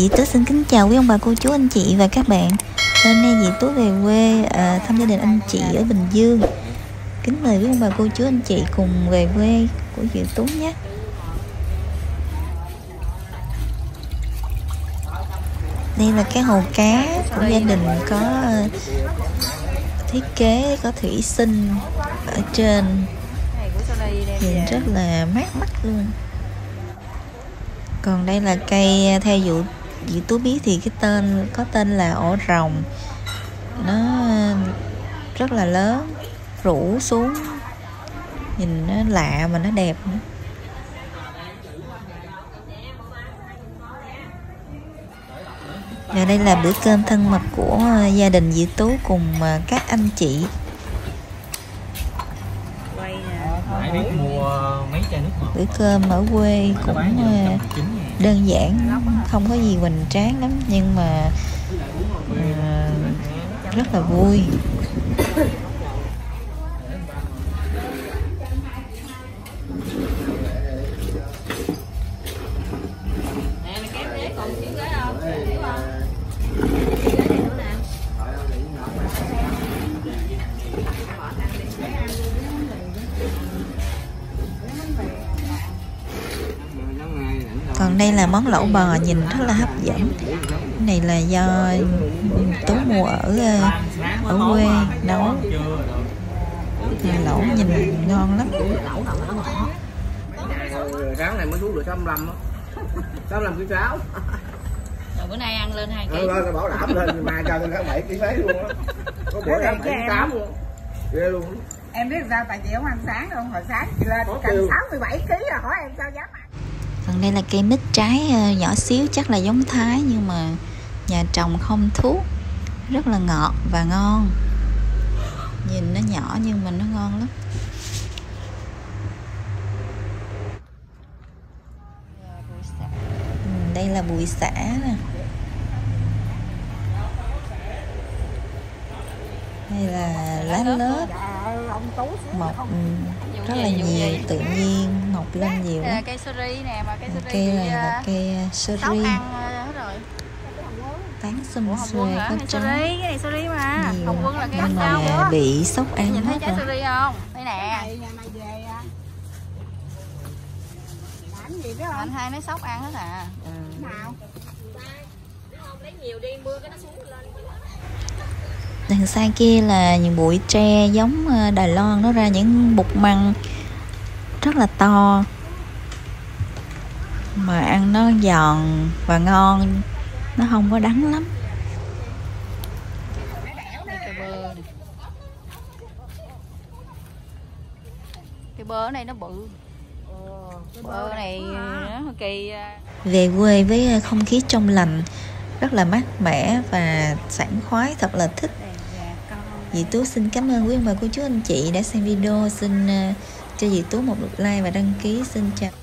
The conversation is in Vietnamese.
Dĩ Tú xin kính chào quý ông bà cô chú anh chị và các bạn. Hôm nay Dĩ Tú về quê à, thăm gia đình anh chị ở Bình Dương. Kính mời quý ông bà cô chú anh chị cùng về quê của Dĩ Tú nhé. Đây là cái hồ cá của gia đình có à, thiết kế có thủy sinh ở trên. Nhìn rất là mát mắt luôn. Còn đây là cây à, theo dụ dụ tú biết thì cái tên, có tên là ổ rồng. Nó rất là lớn, rủ xuống, nhìn nó lạ mà nó đẹp nữa. Và đây là bữa cơm thân mật của gia đình Diệu Tú cùng à, các anh chị Nãy biết mua mấy chai nước ngọt bữa cơm ở quê cũng ờ, đơn giản không có gì hoành tráng lắm nhưng mà ờ, rất là vui còn đây là món lẩu bò nhìn rất là hấp dẫn. Cái này là do tú mua ở ờ, ở quê nấu. Lẩu nhìn ngon lắm. Sáng này mới xuống được 65 á. 65 kg cháo rồi bữa nay ăn lên hai kg Ờ, nó bảo đảm lên mai cho lên tháng 7 kg mấy luôn á. Có bữa ăn 78 luôn. Ghê luôn em biết sao tại chị không ăn sáng đâu hồi sáng chị lên cần kêu. 67 kg rồi hỏi em sao dám ăn còn đây là cây mít trái ờ, nhỏ xíu chắc là giống thái nhưng mà nhà trồng không thuốc. Rất là ngọt và ngon. Nhìn nó nhỏ nhưng mà nó ngon lắm. Ừ, đây là bụi xả nè. Đây là lá lớp mọc ừ, rất là nhiều tự nhiên mọc lên nhiều là lắm. cây seri nè mà cây seri cây này là ờ, cây sóc seri ăn hết rồi. Tán xum xuê có trắng cái này seri mà. Nhiều Hồng Quân là cây sao mà nữa? bị sốc ăn Nhìn thấy hết trái rồi seri không? Đây nè. Này nhà mày về à? Làm gì biết không? Anh hai nó sóc ăn hết à. Nào đằng xa kia là những bụi tre giống ờ, Đài Loan nó ra những bục măng rất là to mà ăn nó giòn và ngon nó không có đắng lắm. Cây bơ này nó bự. Bơ này nó hơi kỳ à. về quê với ờ, không khí trong lành rất là mát mẻ và sảng khoái thật là thích Dì Tú xin cảm ơn quý ông bà, cô chú, anh chị đã xem video. Xin ờ, cho dì Tú một lượt like và đăng ký. Xin chào.